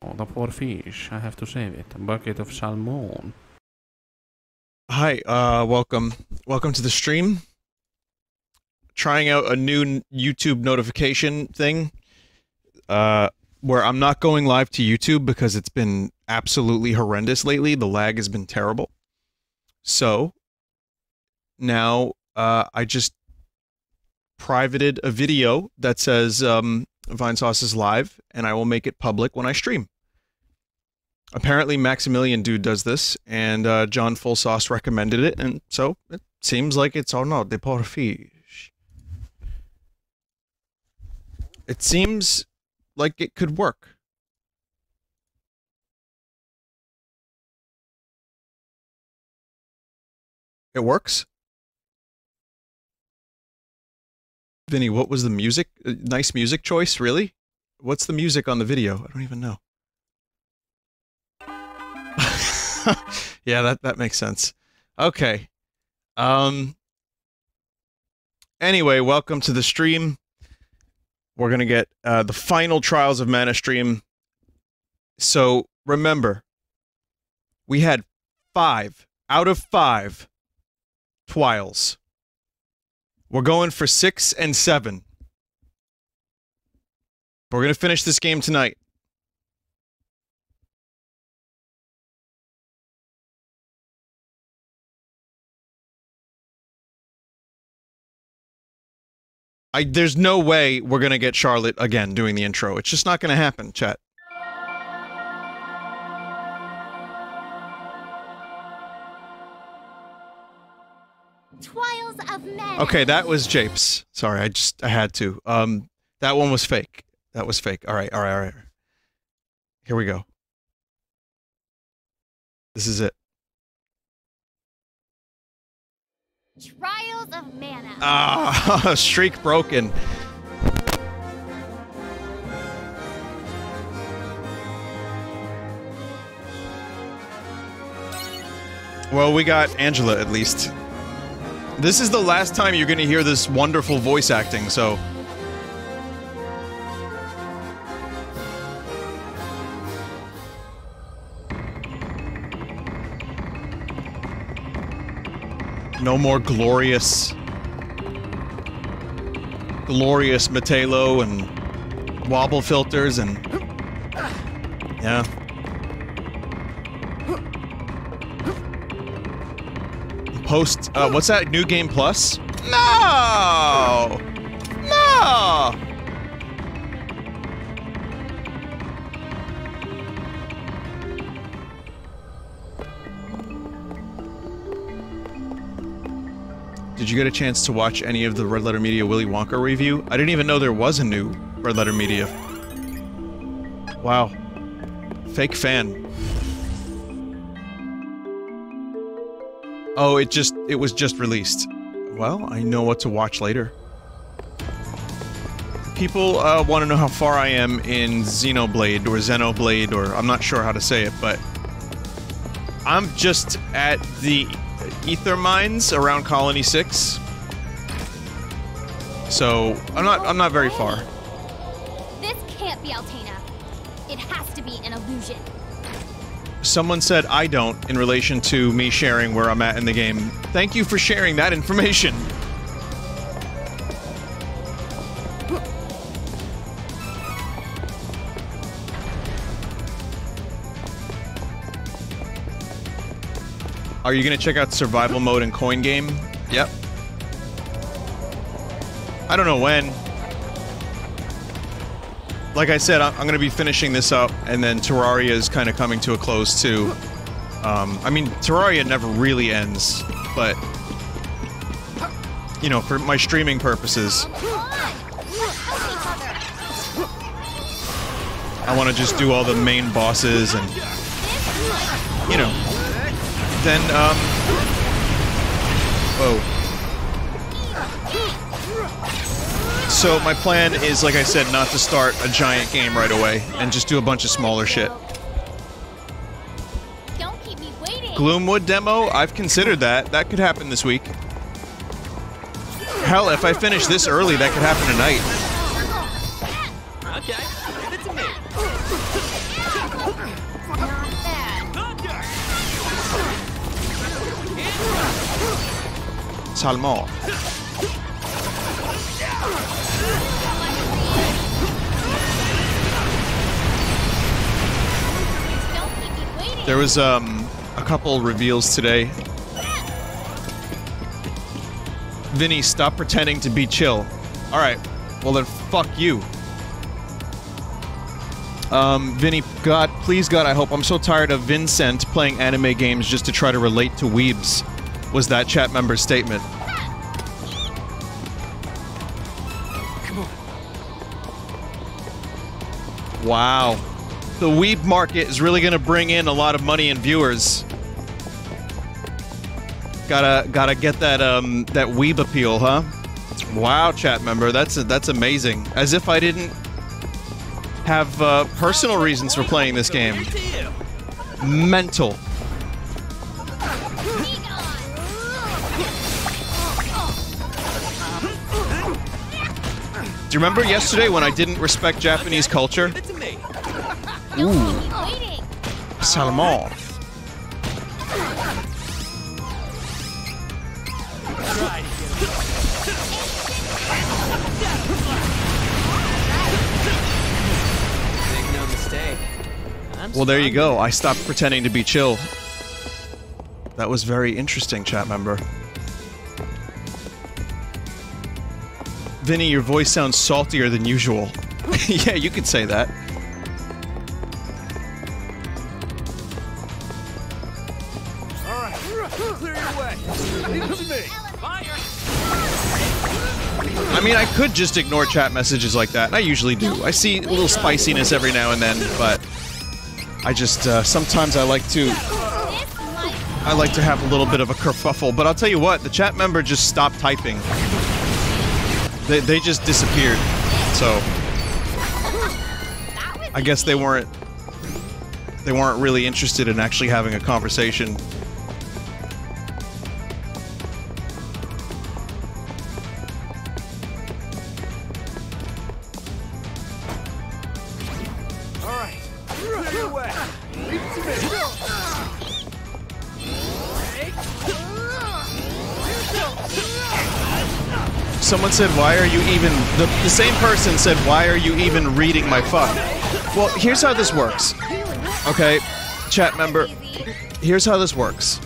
Oh, the poor fish. I have to save it. A bucket of salmon. Hi, uh, welcome. Welcome to the stream. Trying out a new YouTube notification thing, uh, where I'm not going live to YouTube because it's been absolutely horrendous lately. The lag has been terrible. So, now, uh, I just privated a video that says, um, Vinesauce is live, and I will make it public when I stream. Apparently, Maximilian Dood does this, and uh, John Full Sauce recommended it, and so it seems like it's oh no, de por. It seems like it could work. It works. Vinny, what was the music? Uh, Nice music choice, really? What's the music on the video? I don't even know. yeah, that that makes sense. Okay. Um Anyway, welcome to the stream. We're going to get uh the final Trials of Mana stream. So, remember, we had 5 out of 5 Twiles. We're going for 6 and 7. We're going to finish this game tonight. I there's no way we're gonna get Charlotte again doing the intro. It's just not gonna happen, chat. Trials of Men. Okay, that was Japes. Sorry, I just I had to. Um that one was fake. That was fake. Alright, alright, alright. Here we go. This is it. Trials of Mana. Ah streak broken. Well, we got Angela at least. This is the last time you're going to hear this wonderful voice acting, so. No more glorious. Glorious Matelo and wobble filters and. Yeah. Post. Uh, what's that? New Game Plus? No! No! Did you get a chance to watch any of the Red Letter Media Willy Wonka review? I didn't even know there was a new Red Letter Media. Wow. Fake fan. Oh, it just it was just released. Well, I know what to watch later. People uh, want to know how far I am in Xenoblade or Xenoblade or I'm not sure how to say it, but I'm just at the ether mines around Colony 6. So, I'm not I'm not very far. This can't be Altena. It has to be an illusion. Someone said I don't in relation to me sharing where I'm at in the game. Thank you for sharing that information. Are you gonna check out survival mode and coin game? Yep. I don't know when. Like I said, I'm, I'm gonna be finishing this up, and then Terraria is kind of coming to a close too. Um, I mean, Terraria never really ends, but you know, for my streaming purposes. I want to just do all the main bosses and you know, then um, whoa. So my plan is, like I said, not to start a giant game right away and just do a bunch of smaller shit. Don't keep me waiting. Gloomwood demo, I've considered that. That could happen this week. Hell, if I finish this early, that could happen tonight. Okay, give it to me. Not There was um a couple reveals today. Vinny, stop pretending to be chill. All right. Well then, fuck you. Um, Vinny, God, please God, I hope. I'm so tired of Vincent playing anime games just to try to relate to weebs. Was that chat member's statement? Wow. The weeb market is really gonna bring in a lot of money and viewers. Gotta gotta get that um that weeb appeal, huh? Wow, chat member, that's that's amazing. As if I didn't have uh, personal reasons for playing this game. To. Mental. Do you remember yesterday when I didn't respect Japanese culture? I'm Well, there you go. I stopped pretending to be chill. That was very interesting, chat member. Vinny, your voice sounds saltier than usual. yeah, you could say that. I mean, I could just ignore chat messages like that. I usually do. I see a little spiciness every now and then, but I just uh, sometimes I like to I like to have a little bit of a kerfuffle. But I'll tell you what, the chat member just stopped typing. They they just disappeared. So I guess they weren't they weren't really interested in actually having a conversation. Said, "Why are you even?" The, the same person said, "Why are you even reading my fuck?" Well, here's how this works. Okay, chat member. Here's how this works.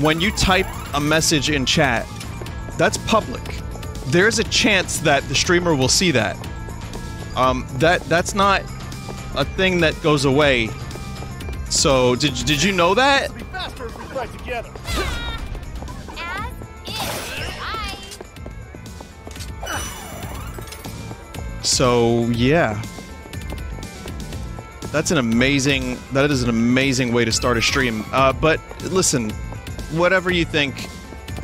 When you type a message in chat, that's public. There's a chance that the streamer will see that. Um, that that's not a thing that goes away. So, did did you know that? So yeah. That's an amazing that is an amazing way to start a stream. Uh, but listen, whatever you think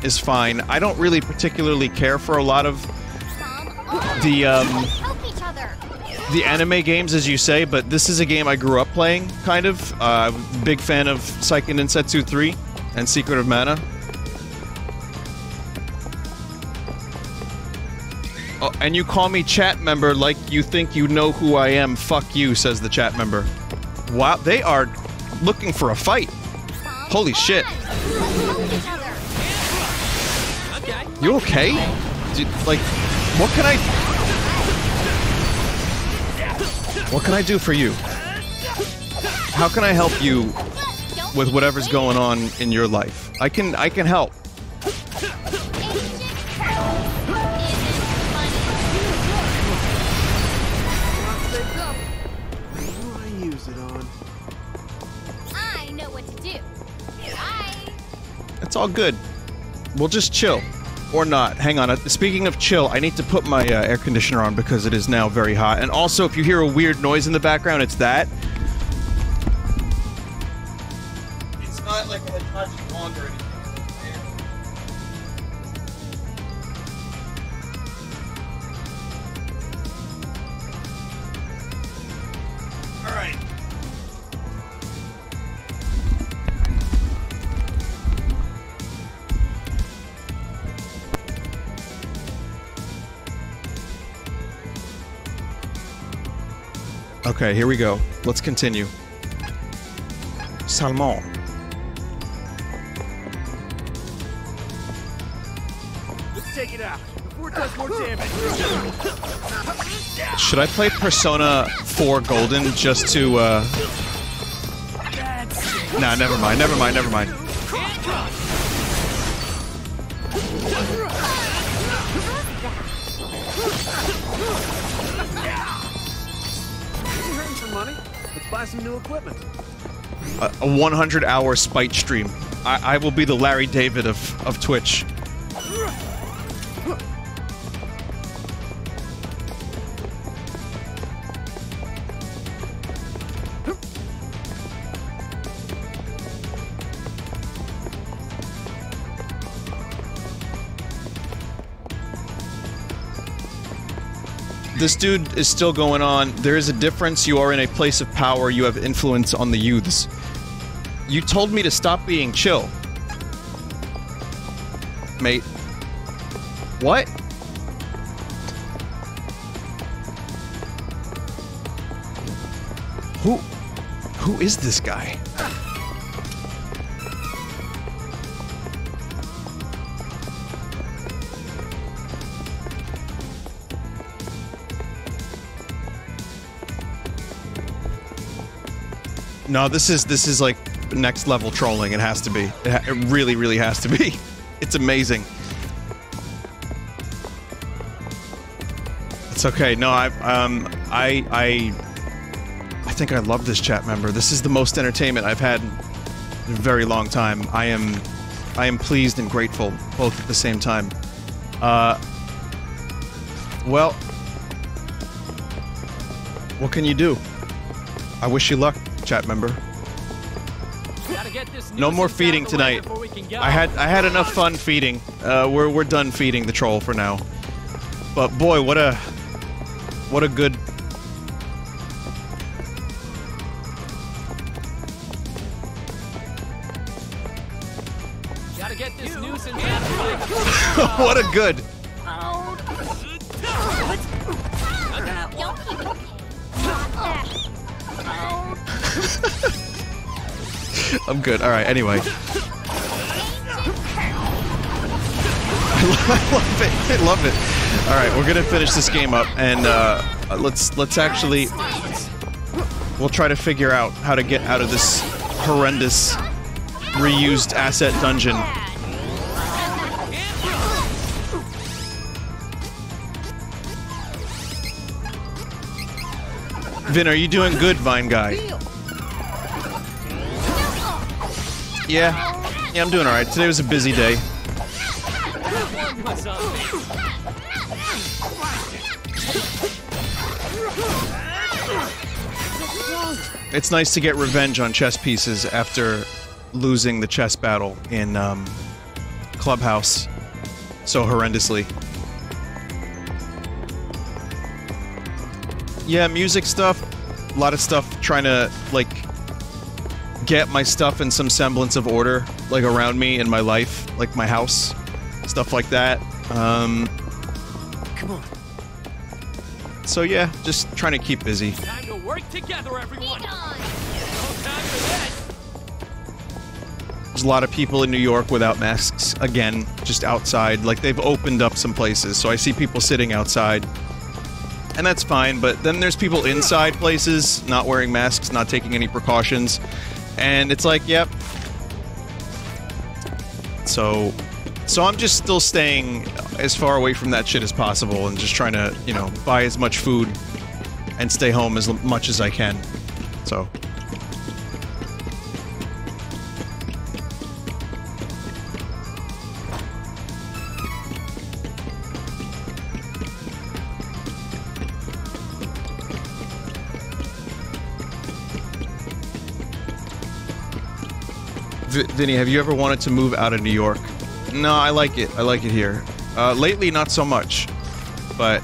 is fine. I don't really particularly care for a lot of the um the anime games as you say, but this is a game I grew up playing, kind of. Uh big fan of Seiken Densetsu 3 and Secret of Mana. And you call me chat member like you think you know who I am. Fuck you, says the chat member. Wow, they are looking for a fight. Holy shit. You okay? Dude, like, what can I... What can I do for you? How can I help you with whatever's going on in your life? I can I can help. All good. We'll just chill. Or not. Hang on. Uh, Speaking of chill, I need to put my uh, air conditioner on because it is now very hot. And also, if you hear a weird noise in the background, it's that. Okay, here we go. Let's continue. Salmon. Let's take it out before it does more damage. Should I play Persona 4 Golden just to, uh... Nah, never mind, never mind, never mind. Some new equipment. A, a 100 hour spite stream. I, I will be the Larry David of, of Twitch. This dude is still going on. There is a difference. You are in a place of power. You have influence on the youths. You told me to stop being chill. Mate. What? Who who is this guy? No, this is this is like next level trolling. It has to be. It, it really, really has to be. It's amazing. It's okay. No, I um I I I think I love this chat member. This is the most entertainment I've had in a very long time. I am I am pleased and grateful both at the same time. Uh well what can you do? I wish you luck, chat member. No more feeding tonight. I had I had enough fun feeding. Uh, we're we're done feeding the troll for now. But boy, what a what a good. Gotta get this nuisance out of what a good. You'll keep okay. I'm good. All right. Anyway, I love it. I love it. All right, we're gonna finish this game up, and uh, let's let's actually we'll try to figure out how to get out of this horrendous reused asset dungeon. Vin, are you doing good, Vine guy? Yeah, yeah, I'm doing all right. Today was a busy day. It's nice to get revenge on chess pieces after losing the chess battle in um, Clubhouse so horrendously. Yeah, music stuff. A lot of stuff trying to, like, get my stuff in some semblance of order, like, around me in my life, like my house. Stuff like that. Um, Come on. so yeah, just trying to keep busy. Time to work together, everyone. Be gone. No time for this. There's a lot of people in New York without masks, again, just outside. Like, they've opened up some places, so I see people sitting outside. And that's fine, but then there's people inside places, not wearing masks, not taking any precautions. And it's like, yep. So, so I'm just still staying as far away from that shit as possible and just trying to, you know, buy as much food and stay home as much as I can. So, V- Vinny, have you ever wanted to move out of New York? No, I like it. I like it here. Uh, lately, not so much. But,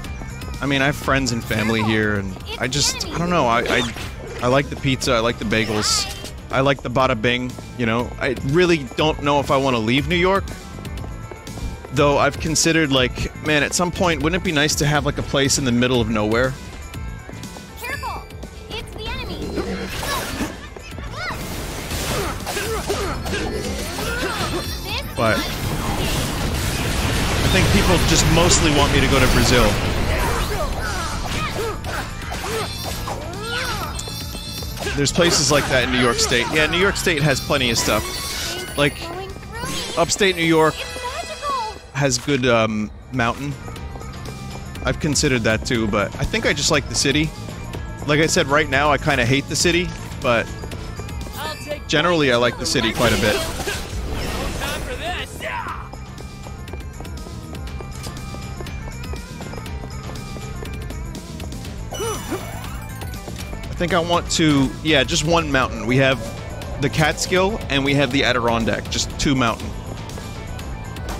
I mean, I have friends and family here, and I just, I don't know. I, I, I like the pizza. I like the bagels. I like the bada bing. You know, I really don't know if I want to leave New York. Though I've considered, like, man, at some point, wouldn't it be nice to have like a place in the middle of nowhere? Just want me to go to Brazil. There's places like that in New York State. Yeah, New York State has plenty of stuff. Like. Upstate New York has good um, mountain. I've considered that too, but I think I just like the city. Like I said, right now I kind of hate the city, but generally I like the city quite a bit. Think I want to, yeah, just one mountain. We have the Catskill and we have the Adirondack, just two mountain.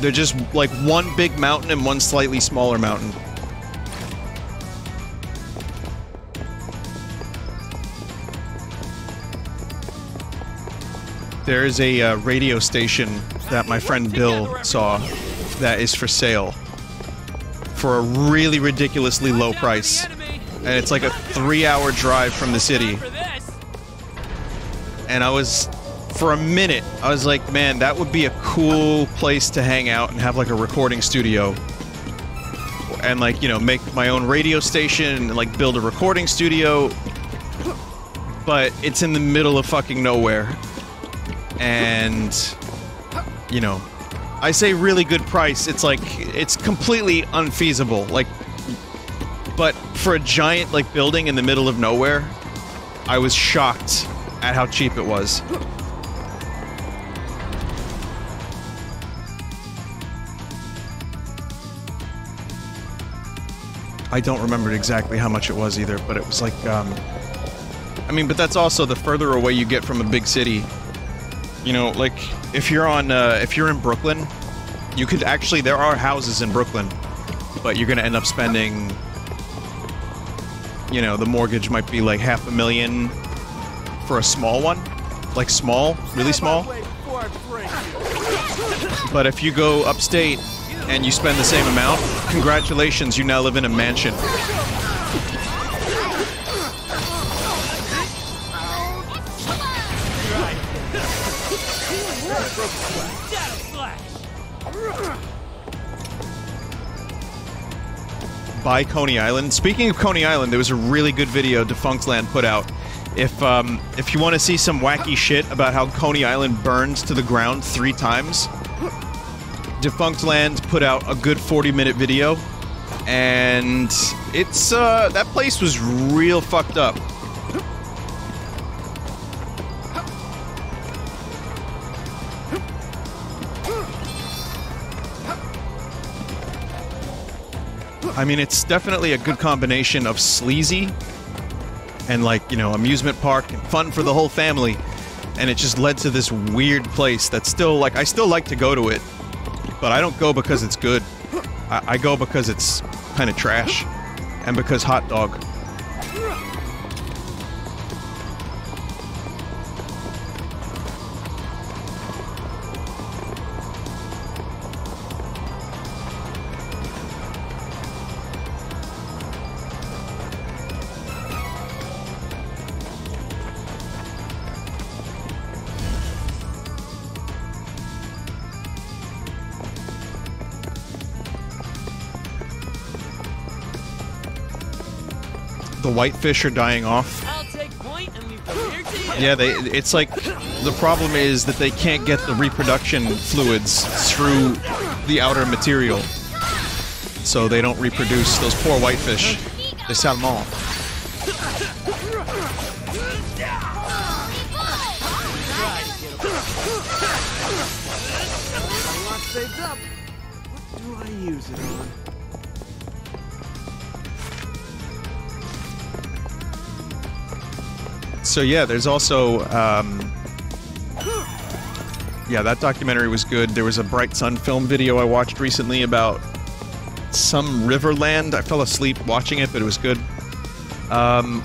They're just like one big mountain and one slightly smaller mountain. There is a uh, radio station that my friend Bill saw that is for sale for a really ridiculously low price. And it's like a three hour drive from the city. And I was, for a minute, I was like, man, that would be a cool place to hang out and have like a recording studio. And like, you know, make my own radio station and like build a recording studio. But it's in the middle of fucking nowhere. And, you know, I say really good price. It's like, it's completely unfeasible. Like, but for a giant like building in the middle of nowhere, I was shocked at how cheap it was. I don't remember exactly how much it was either, but it was like um I mean, but that's also the further away you get from a big city. You know, like if you're on uh, if you're in Brooklyn, you could actually there are houses in Brooklyn, but you're to end up spending you know, the mortgage might be like half a million for a small one. Like small, really small. Wait before I break you. But if you go upstate and you spend the same amount, congratulations, you now live in a mansion. By Coney Island. Speaking of Coney Island, there was a really good video Defunctland put out. If um, if you want to see some wacky shit about how Coney Island burned to the ground three times, Defunctland put out a good 40 minute video, and it's uh, that place was real fucked up. I mean, it's definitely a good combination of sleazy and like, you know, amusement park and fun for the whole family. And it just led to this weird place that's still like I still like to go to it, but I don't go because it's good. I, I go because it's kind of trash, and because hot dog. The whitefish are dying off. I'll take point and leave the rear to you. Yeah, they. It's like the problem is that they can't get the reproduction fluids through the outer material, so they don't reproduce. Those poor whitefish. The salmon. I So yeah, there's also. Um, yeah, that documentary was good. There was a Bright Sun film video I watched recently about some Riverland. I fell asleep watching it, but it was good. Um,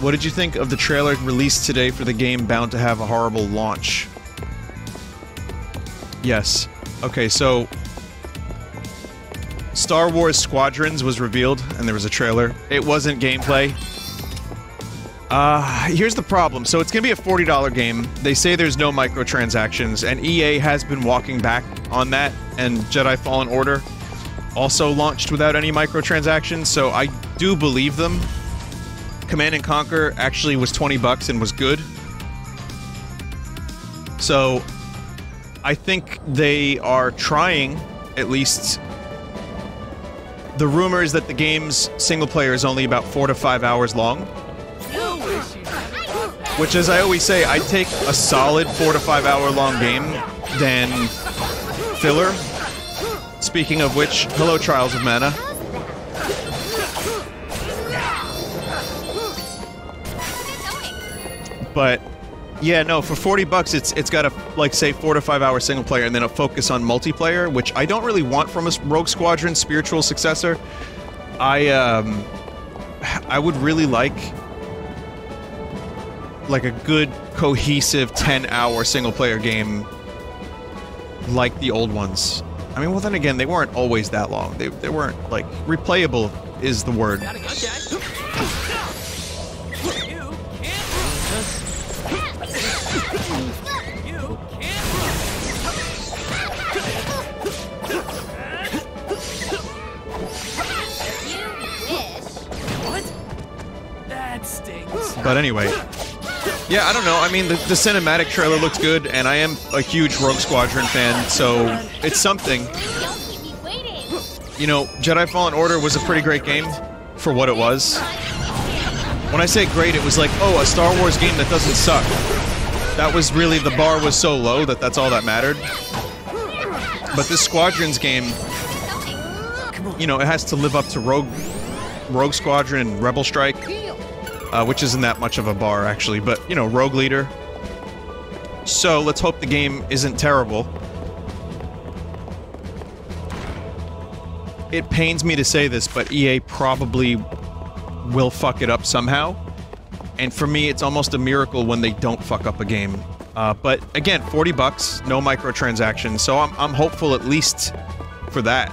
what did you think of the trailer released today for the game bound to have a horrible launch? Yes. Okay, so Star Wars Squadrons was revealed and there was a trailer. It wasn't gameplay. Uh, here's the problem. So it's going to be a $40 game. They say there's no microtransactions, and EA has been walking back on that, and Jedi Fallen Order also launched without any microtransactions, so I do believe them. Command and Conquer actually was 20 bucks and was good. So I think they are trying, at least. The rumor is that the game's single player is only about four to five hours long. Which, as I always say, I take a solid four to five hour long game than filler. Speaking of which, hello, Trials of Mana. But yeah, no, for 40 bucks it's it's got a like say 4 to 5 hour single player and then a focus on multiplayer, which I don't really want from a Rogue Squadron spiritual successor. I um I would really like like a good cohesive 10 hour single player game like the old ones. I mean, well then again, they weren't always that long. They they weren't like replayable is the word. But anyway, yeah, I don't know. I mean, the, the cinematic trailer looks good, and I am a huge Rogue Squadron fan, so it's something. You know, Jedi Fallen Order was a pretty great game for what it was. When I say great, it was like, oh, a Star Wars game that doesn't suck. That was really the bar was so low that that's all that mattered. But this Squadrons game, you know, it has to live up to Rogue, Rogue Squadron Rebel Strike, uh, which isn't that much of a bar actually. But you know, Rogue Leader. So let's hope the game isn't terrible. It pains me to say this, but EA probably will fuck it up somehow. And for me, it's almost a miracle when they don't fuck up a game. Uh, but again, 40 bucks, no microtransactions, so I'm, I'm hopeful at least for that.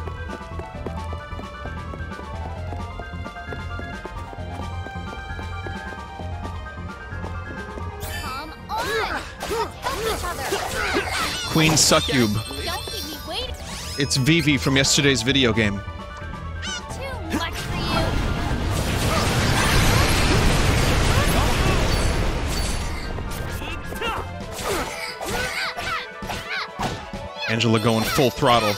Queen Succube. Don't keep me waiting. It's Vivi from yesterday's video game. Too much for you. Angela going full throttle.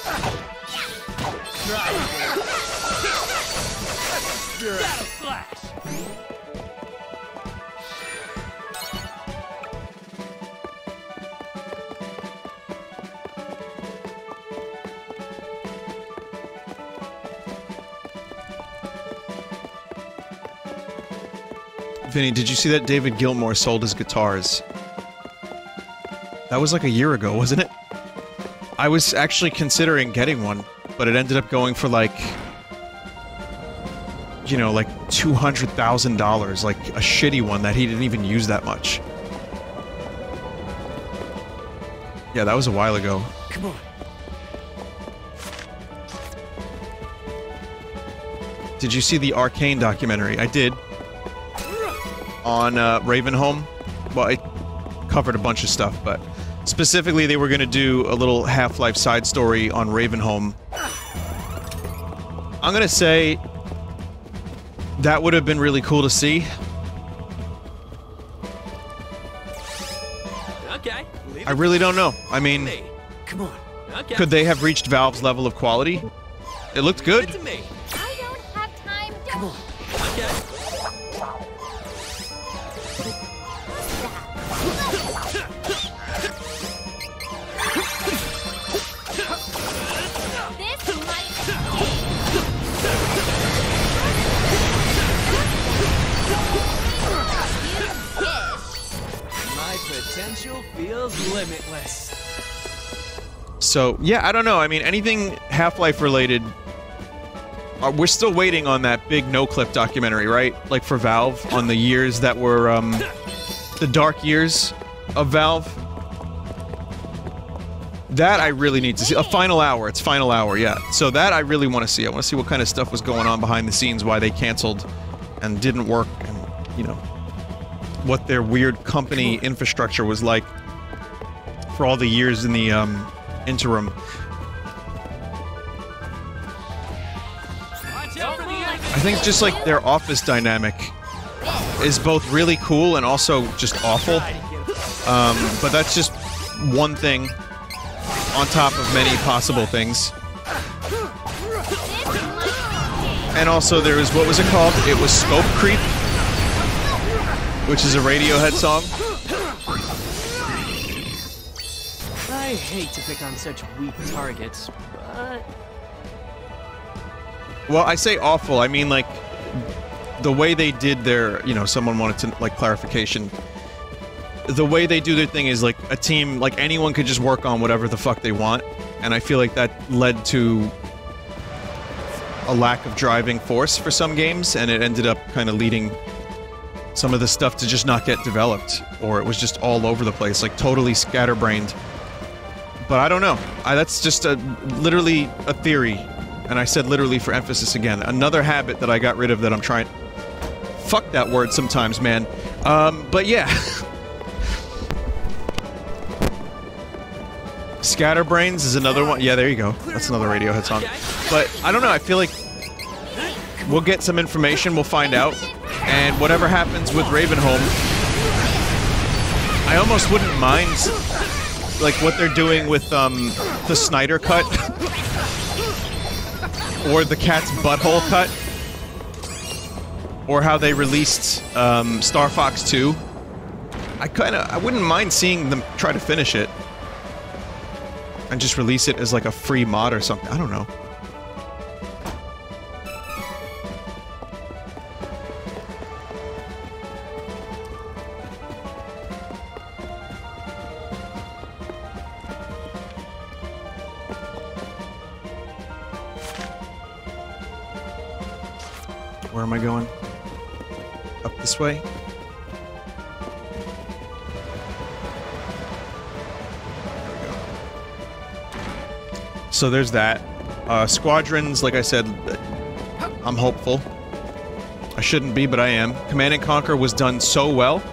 Vinny, did you see that David Gilmour sold his guitars? That was like a year ago, wasn't it? I was actually considering getting one, but it ended up going for like you know, like $200,000, like a shitty one that he didn't even use that much. Yeah, that was a while ago. Come on. Did you see the Arkane documentary? I did. On uh, Ravenholm. Well, it covered a bunch of stuff, but specifically, they were going to do a little Half Life side story on Ravenholm. I'm going to say that would have been really cool to see. Okay. I really don't know. I mean, me. Come on. Okay. could they have reached Valve's level of quality? It looked good. So, yeah, I don't know. I mean, anything Half-Life related uh, we're still waiting on that big Noclip documentary, right? Like for Valve on the years that were um the dark years of Valve. That I really need to see. A final hour. It's final hour, yeah. So that I really want to see. I want to see what kind of stuff was going on behind the scenes, why they canceled and didn't work, and you know. what their weird company infrastructure was like for all the years in the um, interim. I think just like their office dynamic is both really cool and also just awful. Um, but that's just one thing on top of many possible things. And also there was what was it called? It was Scope Creep, which is a Radiohead song. Hate to pick on such weak targets, but Well, I say awful. I mean like the way they did their, you know, someone wanted to like clarification. The way they do their thing is like a team, like anyone could just work on whatever the fuck they want, and I feel like that led to a lack of driving force for some games, and it ended up kind of leading some of the stuff to just not get developed, or it was just all over the place, like totally scatterbrained. But I don't know. I, that's just a literally a theory, and I said literally for emphasis again. Another habit that I got rid of that I'm trying. Fuck that word sometimes, man. Um, but yeah. Scatterbrains is another one. Yeah, there you go. That's another Radiohead song. But I don't know. I feel like we'll get some information. We'll find out. And whatever happens with Ravenholm, I almost wouldn't mind like what they're doing with um, the Snyder cut or the cat's butthole cut or how they released um, Star Fox 2. I kind of I wouldn't mind seeing them try to finish it and just release it as like a free mod or something. I don't know. Where am I going? Up this way? There. So there's that. Uh, squadrons, like I said, I'm hopeful. I shouldn't be, but I am. Command and Conquer was done so well.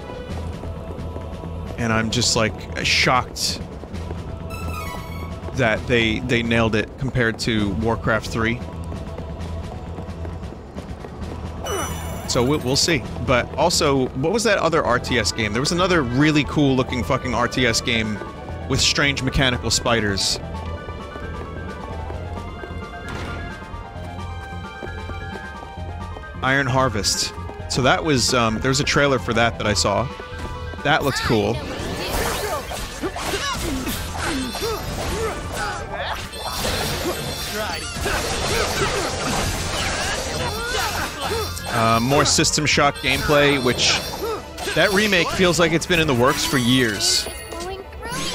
And I'm just like shocked that they they nailed it compared to Warcraft 3. So we'll, see. But also, what was that other RTS game? There was another really cool looking fucking RTS game with strange mechanical spiders. Iron Harvest. So that was, um, there was a trailer for that that I saw. That looks cool. Uh, more System Shock gameplay, which that remake feels like it's been in the works for years.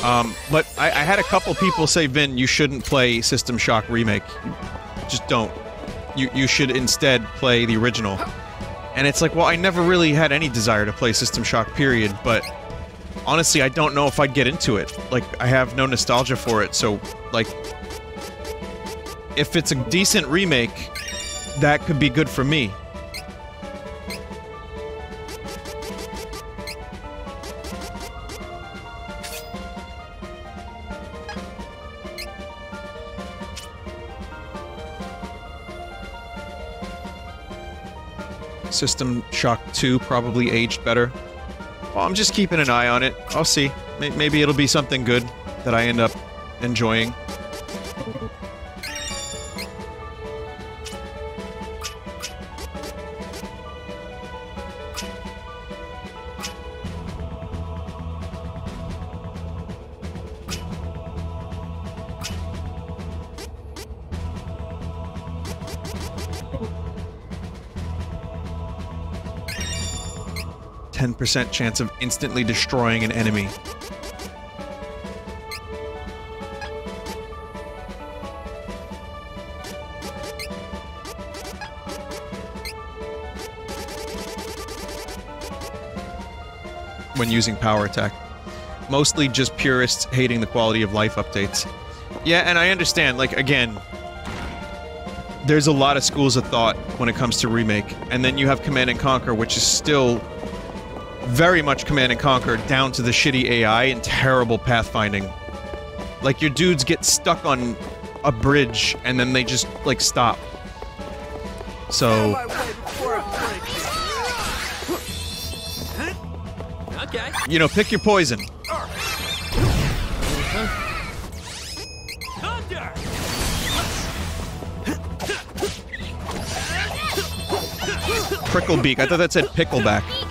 Um, but I, I had a couple people say, Vin, you shouldn't play System Shock remake. Just don't. You you should instead play the original. And it's like, well, I never really had any desire to play System Shock, period. But honestly, I don't know if I'd get into it. Like, I have no nostalgia for it. So, like, if it's a decent remake, that could be good for me. System Shock 2 probably aged better. Well, I'm just keeping an eye on it. I'll see. Maybe it'll be something good that I end up enjoying. Ten percent chance of instantly destroying an enemy. when using power attack. Mostly just purists hating the quality of life updates. Yeah, and I understand, like, again, there's a lot of schools of thought when it comes to remake, and then you have Command and Conquer, which is still very much Command and Conquer down to the shitty AI and terrible pathfinding. Like your dudes get stuck on a bridge and then they just like stop. So you know, pick your poison. Pricklebeak. I thought that said pickleback.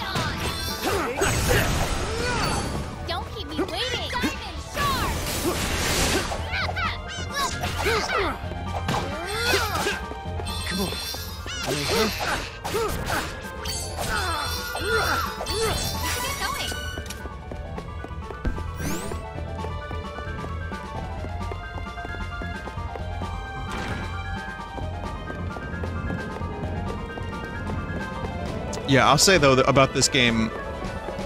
I'll say though about this game,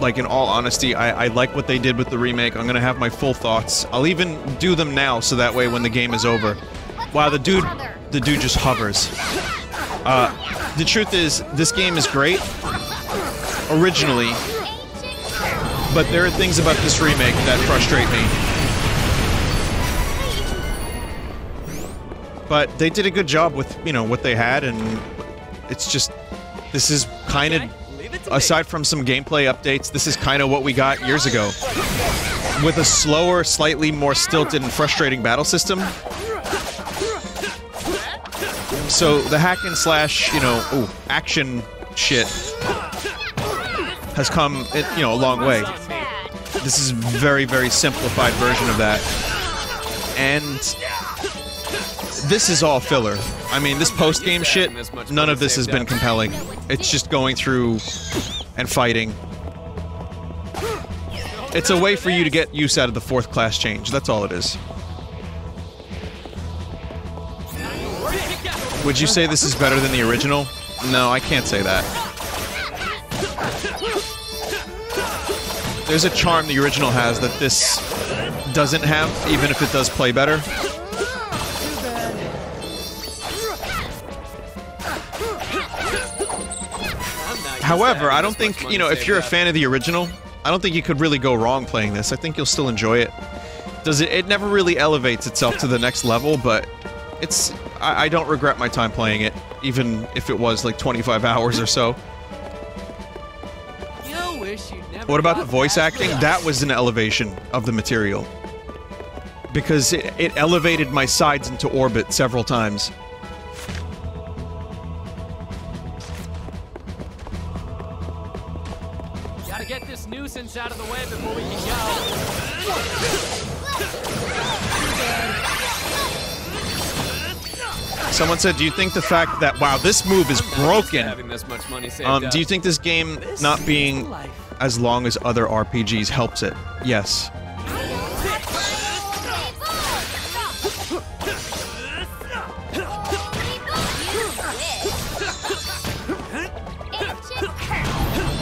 like in all honesty, I, I like what they did with the remake. I'm gonna have my full thoughts. I'll even do them now, so that way when the game is over. Wow, the dude, the dude just hovers. Uh, the truth is, this game is great originally, but there are things about this remake that frustrate me. But they did a good job with you know what they had, and it's just this is kind of Okay. Leave it to me. aside from some gameplay updates, this is kind of what we got years ago. With a slower, slightly more stilted and frustrating battle system. So the hack and slash, you know, ooh, action shit has come, you know, a long way. This is a very, very simplified version of that. And this is all filler. I mean, this post-game shit, none of this has been compelling. It's just going through and fighting. It's a way for you to get use out of the fourth class change. That's all it is. Would you say this is better than the original? No, I can't say that. There's a charm the original has that this doesn't have, even if it does play better. However, I don't think, you know, if you're a fan of the original, I don't think you could really go wrong playing this. I think you'll still enjoy it. Does it? It never really elevates itself to the next level, but it's. I, I don't regret my time playing it, even if it was like 25 hours or so. You wish never What about the voice acting? far. That was an elevation of the material. Because it, it elevated my sides into orbit several times. This out of the way before we can go. Someone said, do you think the fact that, wow, this move is broken. This much money saved Um, up. do you think this game not being as long as other RPGs helps it? Yes.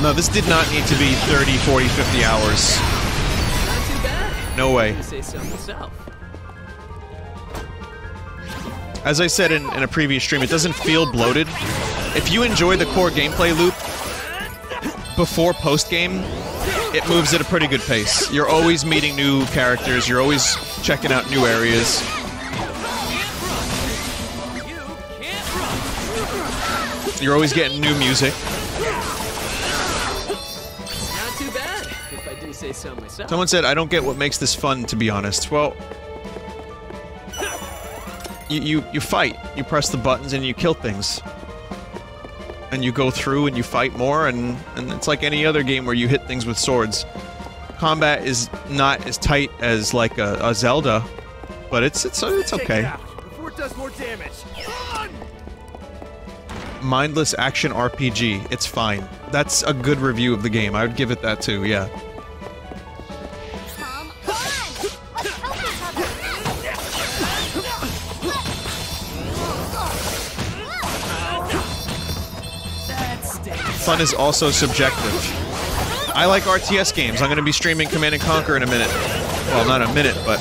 No, this did not need to be 30, 40, 50 hours. Not too bad. No way. As I said in, in a previous stream, it doesn't feel bloated. If you enjoy the core gameplay loop before post game, it moves at a pretty good pace. You're always meeting new characters, you're always checking out new areas. You're always getting new music. Someone said, I don't get what makes this fun, to be honest. Well, you, you, you fight. You press the buttons and you kill things. And you go through and you fight more, and, and it's like any other game where you hit things with swords. Combat is not as tight as like a, a Zelda, but it's it's it's okay. it does more damage. Run! Mindless action RPG. It's fine. That's a good review of the game. I would give it that too. Yeah. fun is also subjective. I like RTS games. I'm going to be streaming Command & Conquer in a minute. Well, not a minute, but...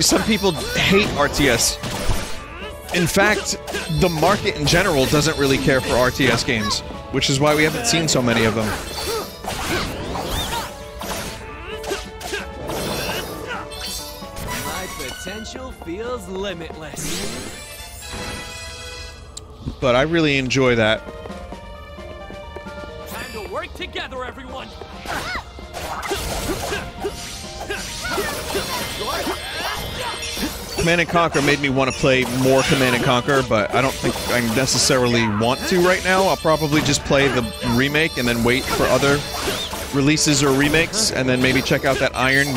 Some people hate RTS. In fact, the market in general doesn't really care for RTS games, which is why we haven't seen so many of them. My potential feels limitless. But I really enjoy that. Time to work together, everyone. Command and Conquer made me want to play more Command and Conquer, but I don't think I necessarily want to right now. I'll probably just play the remake and then wait for other releases or remakes, and then maybe check out that Iron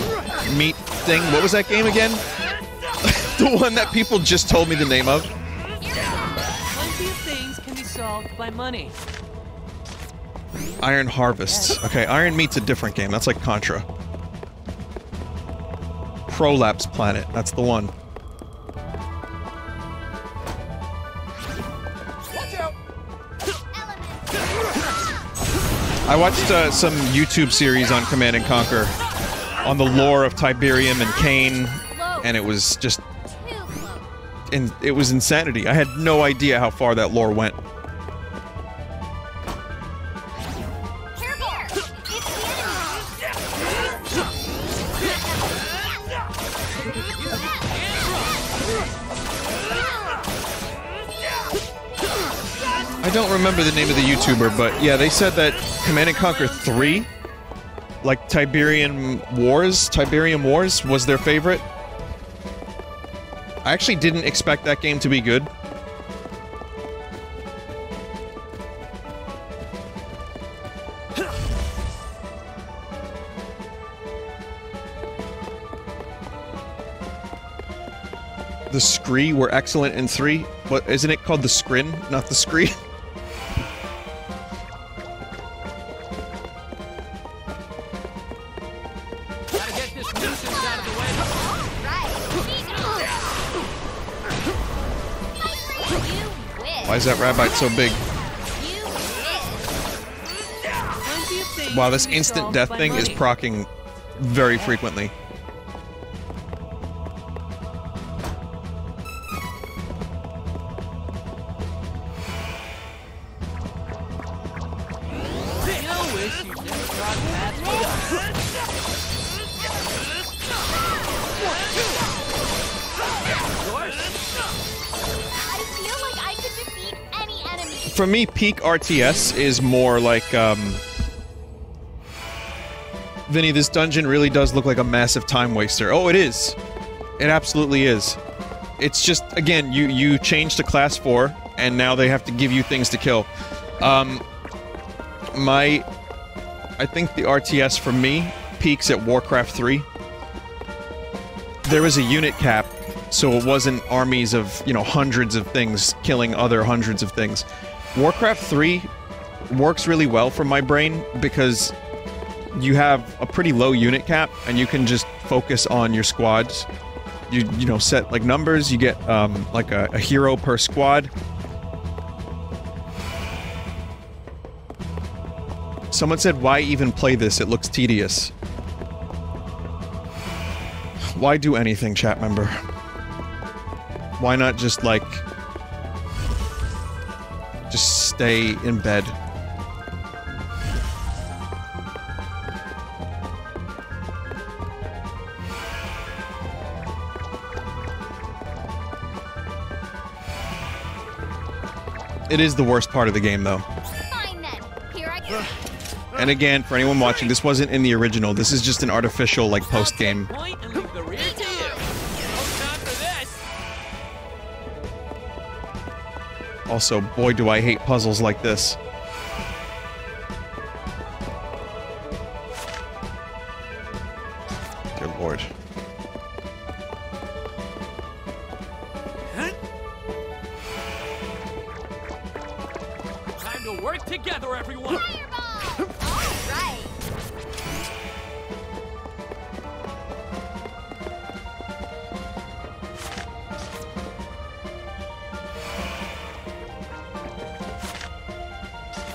Meat thing. What was that game again? the one that people just told me the name of. Plenty of things can be solved by money. Iron Harvests. Okay, Iron Meat's a different game. That's like Contra. Prolapse Planet. That's the one. I watched uh, some YouTube series on Command and Conquer on the lore of Tiberium and Kane, and it was just in, it was insanity. I had no idea how far that lore went. I don't remember the name of the YouTuber, but yeah, they said that Command and Conquer 3, like Tiberium Wars, Tiberium Wars, was their favorite. I actually didn't expect that game to be good. The Scree were excellent in 3. What, isn't it called the Scrin, not the Scree? Why is that Rabite so big? Wow, this instant death thing is procking very frequently. For me, peak RTS is more like, um... Vinny, this dungeon really does look like a massive time waster. Oh, it is. It absolutely is. It's just, again, you, you change to class 4, and now they have to give you things to kill. Um... My... I think the RTS for me peaks at Warcraft 3. There was a unit cap, so it wasn't armies of, you know, hundreds of things killing other hundreds of things. Warcraft 3 works really well for my brain because you have a pretty low unit cap and you can just focus on your squads. You you know set like numbers, you get um like a, a hero per squad. Someone said why even play this? It looks tedious. Why do anything, chat member? Why not just like stay in bed? It is the worst part of the game, though. Fine then. Here I go. And again, for anyone watching, this wasn't in the original. This is just an artificial, like, I'll Also, boy, do I hate puzzles like this.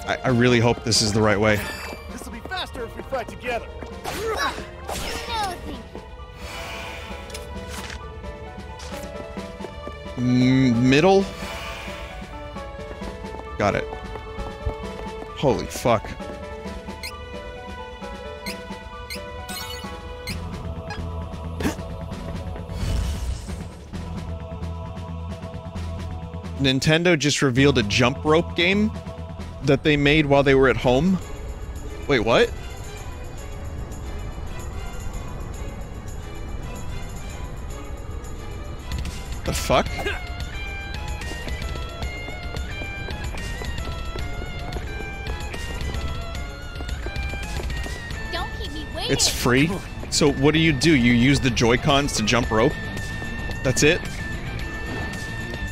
I, I really hope this is the right way. This will be faster if we fight together. No, thank you. M- middle? Got it. Holy fuck. Nintendo just revealed a jump rope game that they made while they were at home. Wait, what? The fuck? Don't keep me waiting. It's free. So what do you do? You use the Joy-Cons to jump rope? That's it?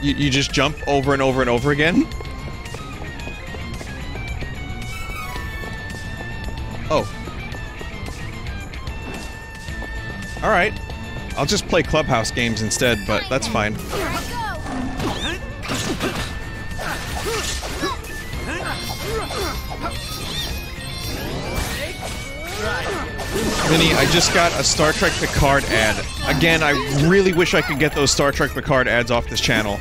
You, you just jump over and over and over again? I'll just play Clubhouse games instead, but that's fine. Vinny, I just got a Star Trek Picard ad. Again, I really wish I could get those Star Trek Picard ads off this channel.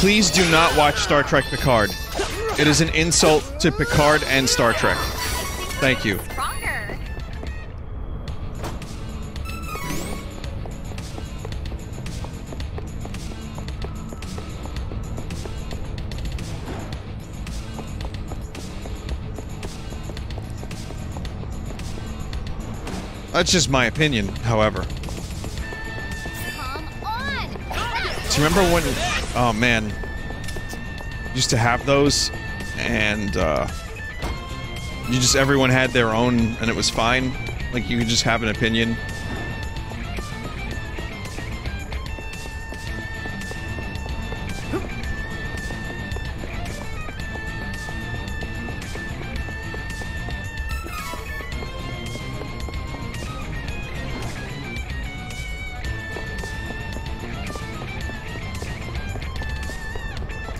Please do not watch Star Trek Picard. It is an insult to Picard and Star Trek. Thank you. That's just my opinion, however. Do you remember when? Oh man, used to have those, and uh, you just everyone had their own, and it was fine. Like you could just have an opinion.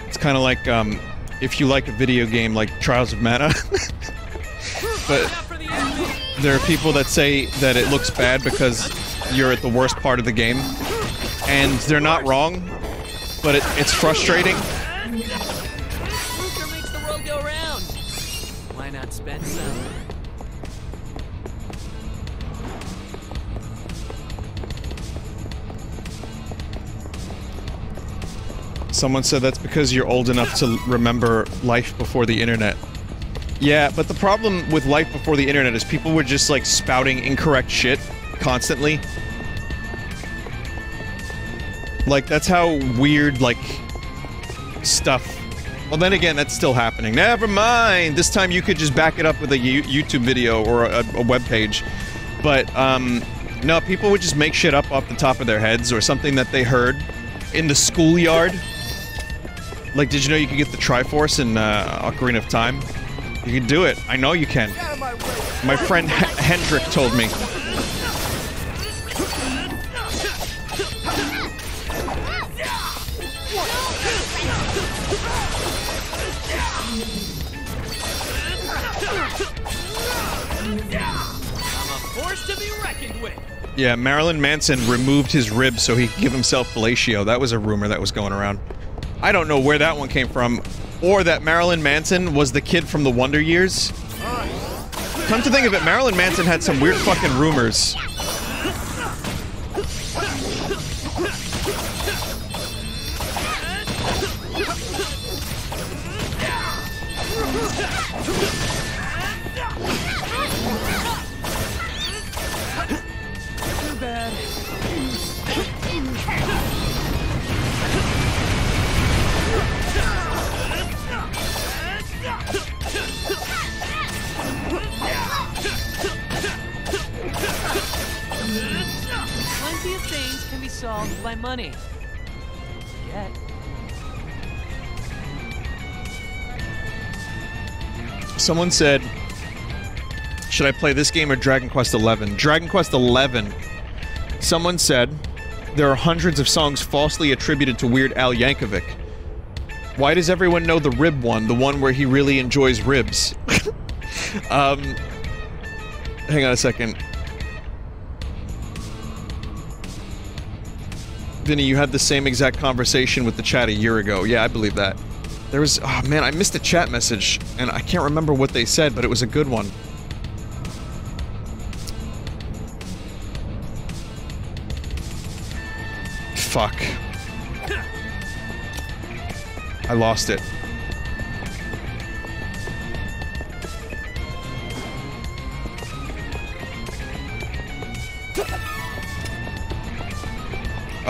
It's kind of like um, if you like a video game like Trials of Mana, but there are people that say that it looks bad because you're at the worst part of the game, and they're not wrong, but it, it's frustrating. Makes the world go round. Why not spend some? Someone said that's because you're old enough to remember life before the internet. Yeah, but the problem with life before the internet is people were just like spouting incorrect shit constantly. Like that's how weird like stuff. Well, then again, that's still happening. Never mind. This time you could just back it up with a YouTube video or a, a web page. But um, no, people would just make shit up off the top of their heads or something that they heard in the schoolyard. Like, did you know you could get the Triforce in uh, Ocarina of Time? You can do it. I know you can. My friend H- Hendrik told me. Yeah, Marilyn Manson removed his ribs so he could give himself fellatio. That was a rumor that was going around. I don't know where that one came from, or that Marilyn Manson was the kid from the Wonder Years. Come to think of it, Marilyn Manson had some weird fucking rumors. Solved by money. Yet. Someone said, should I play this game or Dragon Quest XI? Dragon Quest XI. Someone said, there are hundreds of songs falsely attributed to Weird Al Yankovic. Why does everyone know the rib one, the one where he really enjoys ribs? um, hang on a second. Anthony, you had the same exact conversation with the chat a year ago. Yeah, I believe that. There was- oh man, I missed a chat message, and I can't remember what they said, but it was a good one. Fuck. I lost it.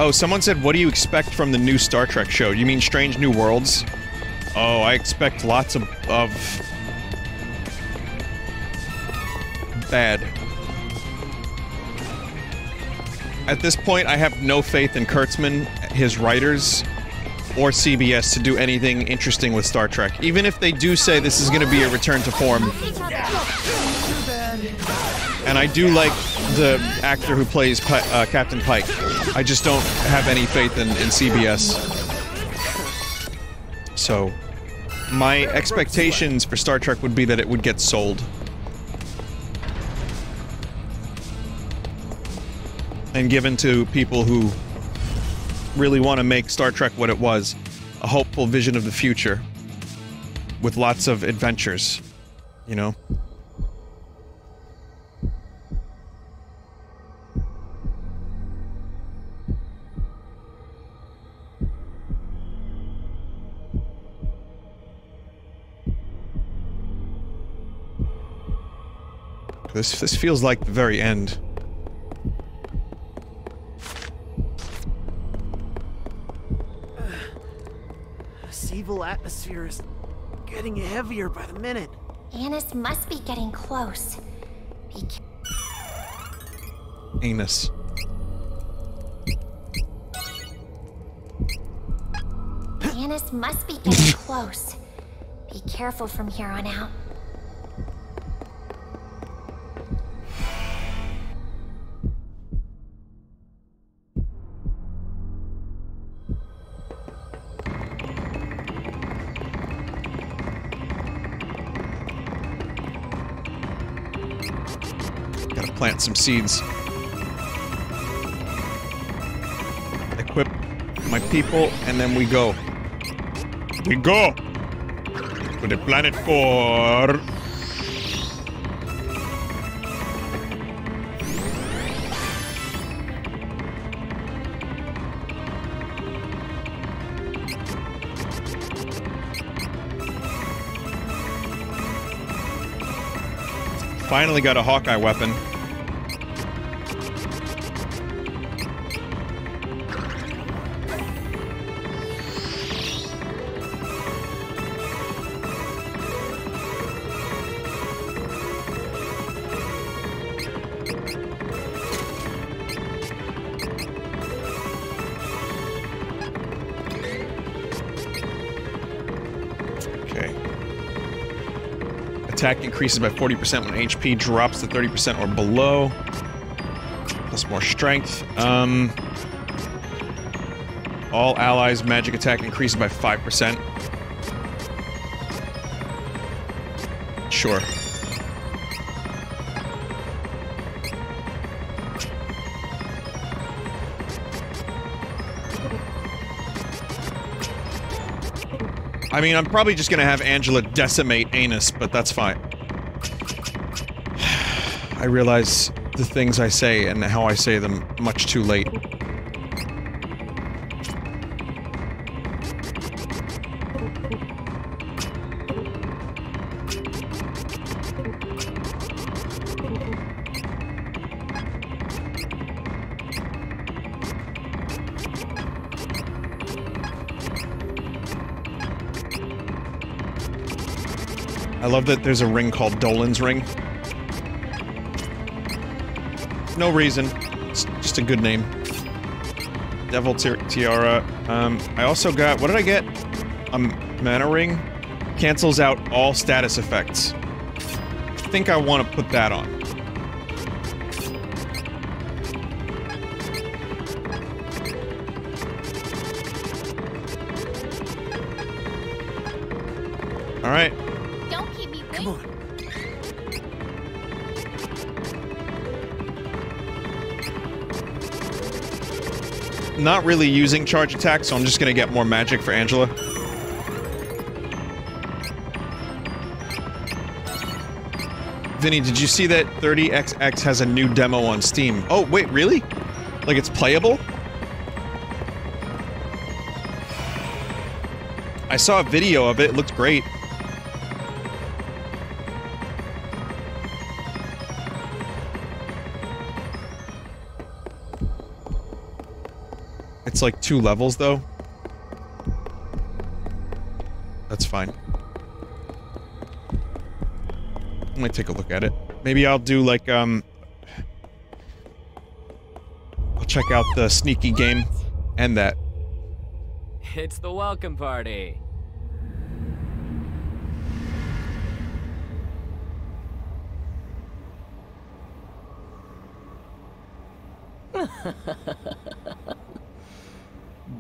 Oh, someone said, what do you expect from the new Star Trek show? You mean Strange New Worlds? Oh, I expect lots of... of... Bad. At this point, I have no faith in Kurtzman, his writers, or CBS to do anything interesting with Star Trek. Even if they do say this is going to be a return to form. And I do like the actor who plays Pi- uh, Captain Pike. I just don't have any faith in, in CBS. So, my expectations for Star Trek would be that it would get sold. And given to people who really want to make Star Trek what it was a hopeful vision of the future with lots of adventures, you know? This this feels like the very end. This evil atmosphere is getting heavier by the minute. Anise must be getting close. Be ca- Anus. Must be getting close. Be careful from here on out. Plant some seeds. Equip my people, and then we go. We go! To the planet for... Finally got a Hawkeye weapon. Attack increases by 40% when HP drops to 30% or below. Plus more strength. Um, all allies' magic attack increases by 5%. Sure. I mean, I'm probably just gonna have Angela decimate Anus, but that's fine. I realize the things I say and how I say them much too late. Love that there's a ring called Dolan's Ring. No reason. It's just a good name. Devil Ti- Tiara. Um, I also got... What did I get? A mana ring? Cancels out all status effects. I think I want to put that on. not really using charge attack, so I'm just gonna get more magic for Angela. Vinny, did you see that 30XX has a new demo on Steam? Oh, wait, really? Like, it's playable? I saw a video of it, it looked great. It's like two levels though. That's fine. I'm gonna take a look at it. Maybe I'll do like um I'll check out the sneaky game and that. It's the welcome party.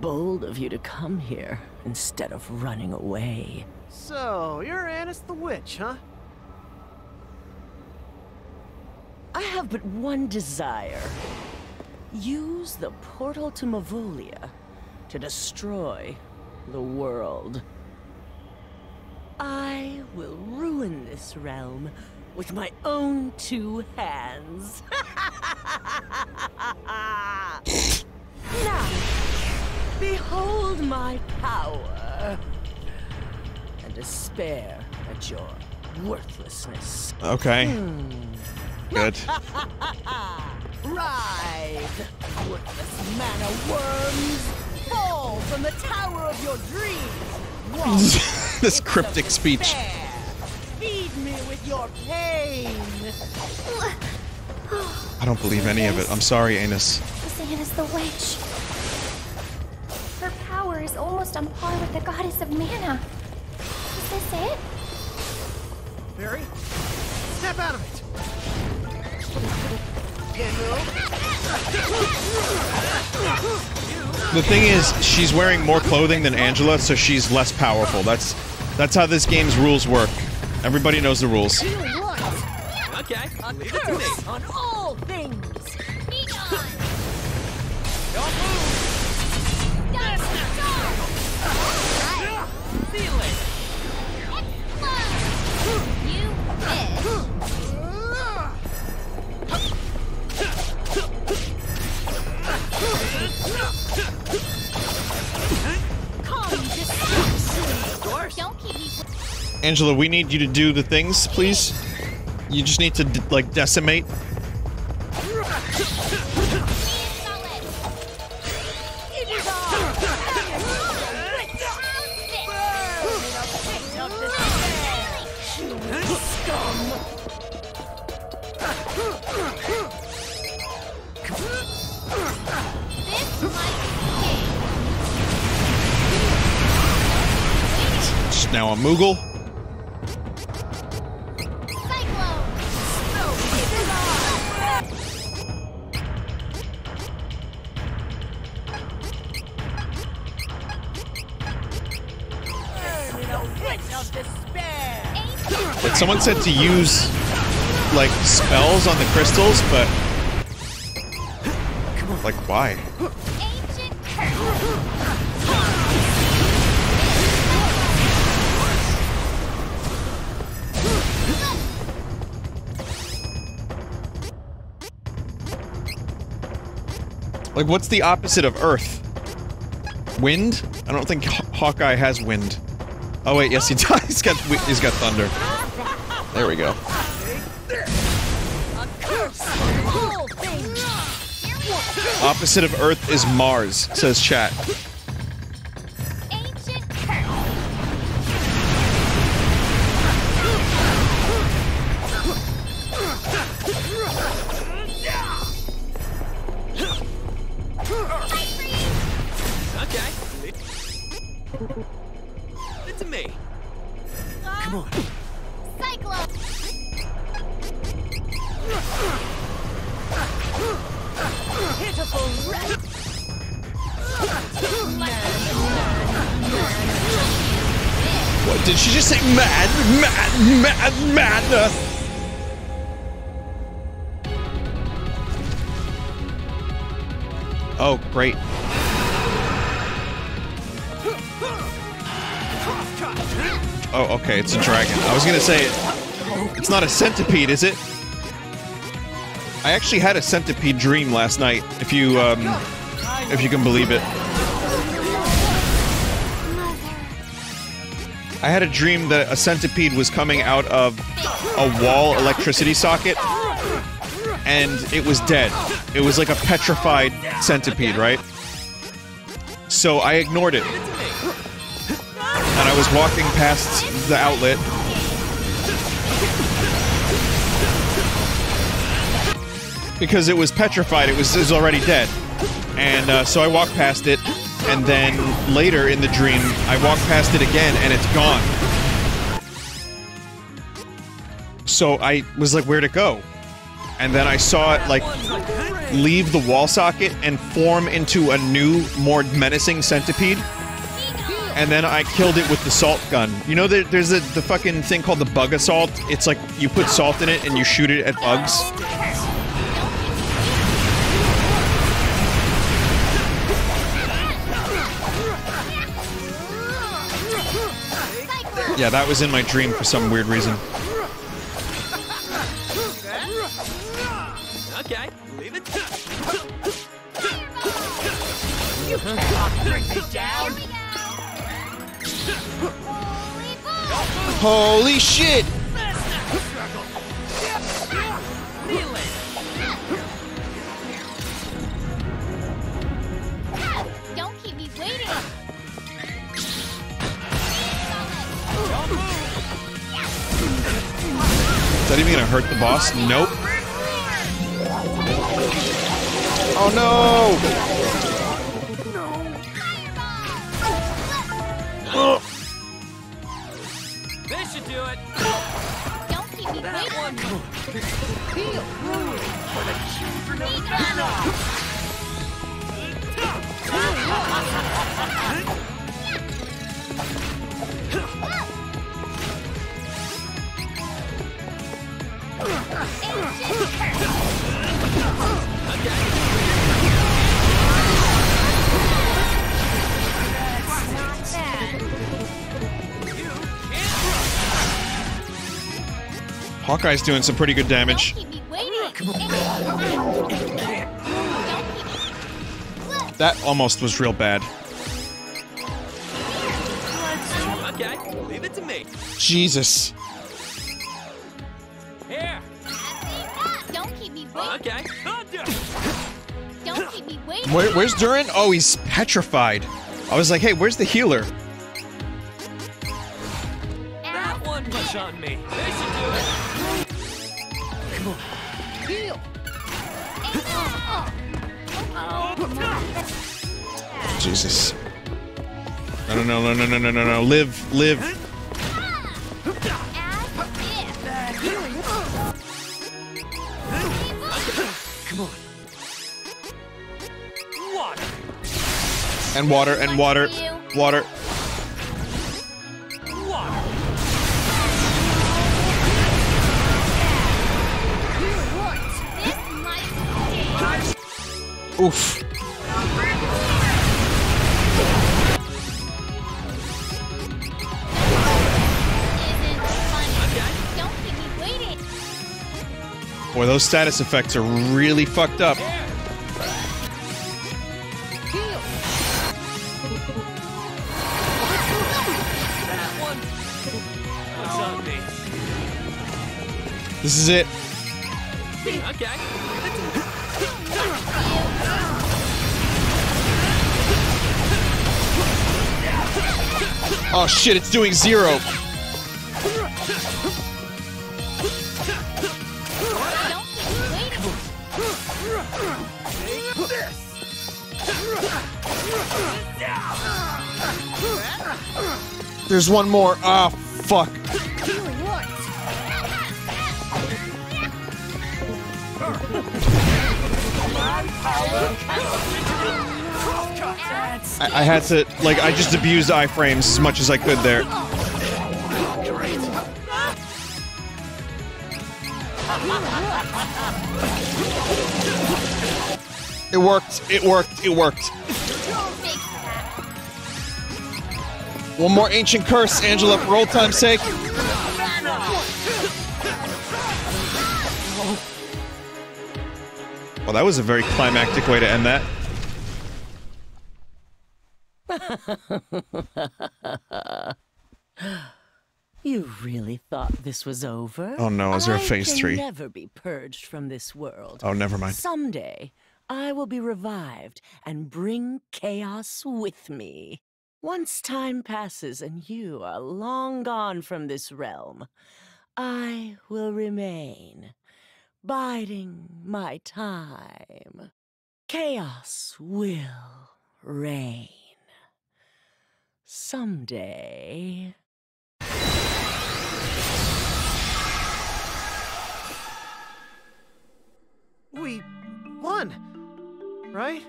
Bold of you to come here instead of running away. So, you're Anise the Witch, huh? I have but one desire. Use the portal to Mavolia to destroy the world. I will ruin this realm with my own two hands. now, behold my power and despair at your worthlessness. Okay. Hmm. Good. Rise, worthless mana worms! Fall from the tower of your dreams! This cryptic speech. Feed me with your pain! I don't believe any of it. I'm sorry, Anus. Zanna's the witch. Her power is almost on par with the goddess of mana. Is this it? Barry, step out of it. Can't. The thing is, she's wearing more clothing than Angela, so she's less powerful. That's that's how this game's rules work. Everybody knows the rules. Okay, leave it to me. Curse on all things! See you later. Angela, we need you to do the things, please. You just need to like decimate. Moogle. someone said to use like spells on the crystals, but like why? Like what's the opposite of Earth? Wind? I don't think Haw- Hawkeye has wind. Oh wait, yes he does. He's got he's got thunder. There we go. Opposite of Earth is Mars, says chat. Centipede, is it? I actually had a centipede dream last night, if you, um, if you can believe it. I had a dream that a centipede was coming out of a wall electricity socket and it was dead. It was like a petrified centipede, right? So I ignored it. And I was walking past the outlet. Because it was petrified, it was, it was already dead. And uh, so I walked past it, and then later in the dream, I walked past it again, and it's gone. So I was like, where'd it go? And then I saw it, like, leave the wall socket and form into a new, more menacing centipede. And then I killed it with the salt gun. You know, there, there's a, the fucking thing called the bug assault. It's like you put salt in it and you shoot it at bugs. Yeah, that was in my dream for some weird reason. Okay, leave it. Uh-huh. Holy shit! Don't keep me waiting. That even gonna hurt the boss? Nope. Oh no! This should do it. Don't keep me That waiting. one. Not bad. Hawkeye's doing some pretty good damage. Don't keep me waiting. Don't keep me. That almost was real bad. Okay, leave it to me. Jesus. Where, where's Duran? Oh, he's petrified. I was like, hey, where's the healer? That one was on me. This should do it. come Jesus. No, no, no, no, no, no, no, no. Live, live. Water. And water, and water, water. Oof. Boy, those status effects are really fucked up. This is it. Okay. Oh shit, it's doing zero. There's one more. Ah, fuck. I, I had to, like, I just abused iframes as much as I could there. It worked. It worked. It worked. One more ancient curse, Angela, for old time's sake. Well, that was a very climactic way to end that. You really thought this was over? Oh no, is there a phase can three? never be purged from this world. Oh, never mind. Someday, I will be revived and bring chaos with me. Once time passes and you are long gone from this realm, I will remain, biding my time. Chaos will reign. Someday. We won, right?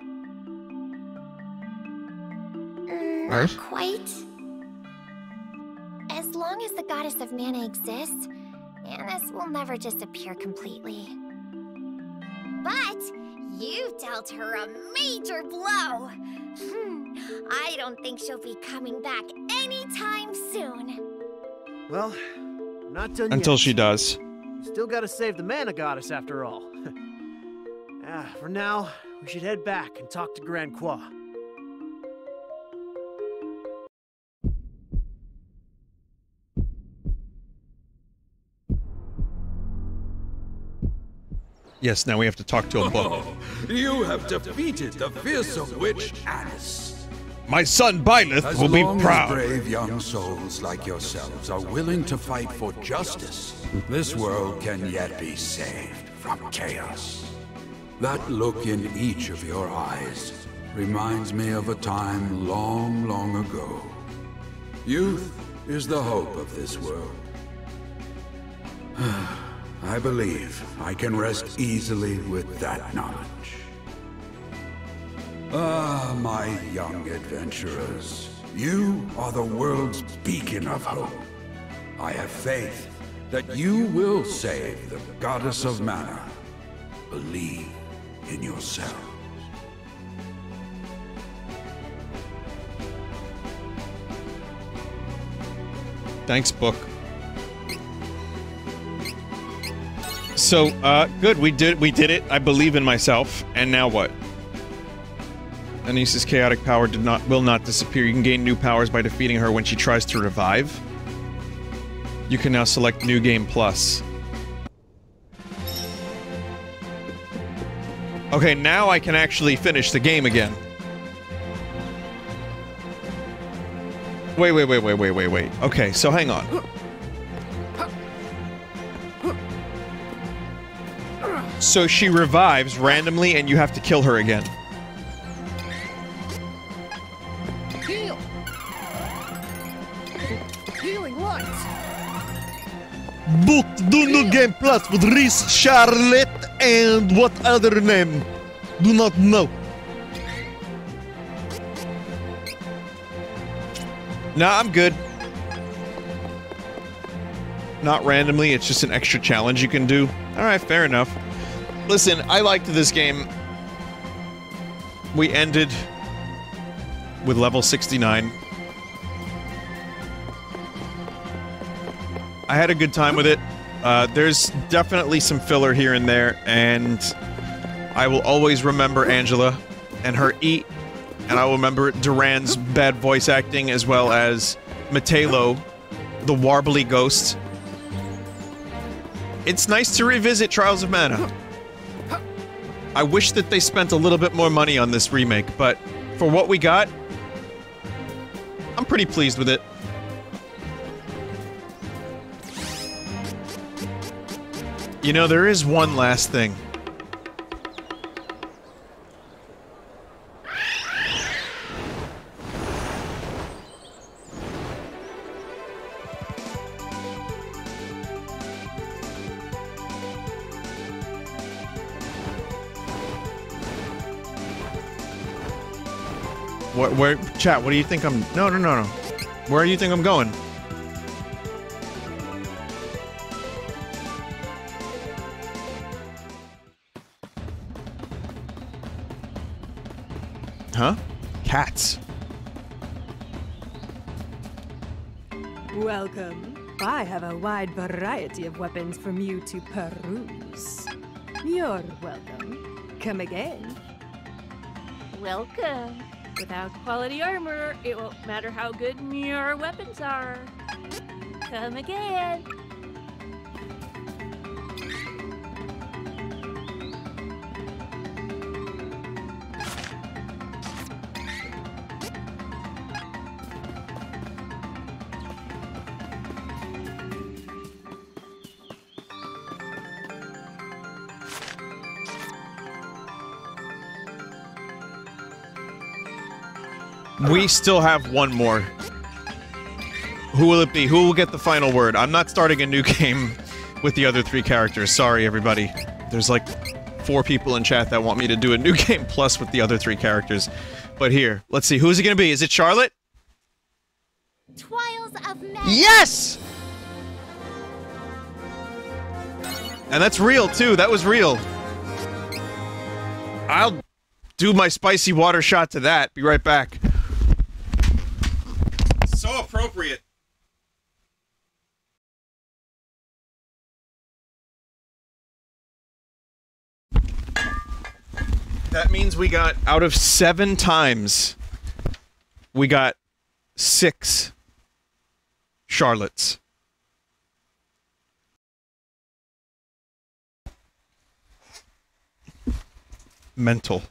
Mm, Right. Not quite. As long as the goddess of mana exists, Anise will never disappear completely. But you dealt her a major blow. Hmm, I don't think she'll be coming back anytime soon. Well, not done Until yet. she does. Still gotta save the mana goddess after all. ah, for now, we should head back and talk to Grand Qua. Yes, now we have to talk to a book. You have defeated the fearsome witch Alice. My son Byleth As will be proud. as brave young souls like yourselves are willing to fight for justice, this world can yet be saved from chaos. That look in each of your eyes reminds me of a time long, long ago. Youth is the hope of this world. I believe I can rest easily with that knowledge. Ah, my young adventurers, you are the world's beacon of hope. I have faith that you will save the goddess of mana. Believe in yourself. Thanks, book. So, uh, good. We did. We did it. I believe in myself. And now what? Anise's chaotic power did not will not disappear. You can gain new powers by defeating her when she tries to revive. You can now select New Game Plus. Okay, now I can actually finish the game again. Wait, wait, wait, wait, wait, wait, wait. Okay, so hang on. So she revives randomly and you have to kill her again. Book do New Game Plus with Riesz, Charlotte, and what other name? Do not know. Nah, I'm good. Not randomly, it's just an extra challenge you can do. Alright, fair enough. Listen, I liked this game. We ended with level 69. I had a good time with it. Uh, there's definitely some filler here and there, and I will always remember Angela and her eat, and I will remember Duran's bad voice acting as well as Matelo, the warbly ghost. It's nice to revisit Trials of Mana. I wish that they spent a little bit more money on this remake, but for what we got, I'm pretty pleased with it. You know, there is one last thing. What, where, chat, what do you think I'm, no, no, no, no. Where do you think I'm going? Have a wide variety of weapons from you to peruse. You're welcome. Come again. Welcome. Without quality armor, it won't matter how good your weapons are. Come again. We still have one more. Who will it be? Who will get the final word? I'm not starting a new game with the other three characters. Sorry, everybody. There's like four people in chat that want me to do a new game plus with the other three characters. But here, let's see. Who's it gonna be? Is it Charlotte? Trials of. Yes! And that's real, too. That was real. I'll do my spicy water shot to that. Be right back. So appropriate. That means we got, out of seven times, we got six Charlottes. Mental.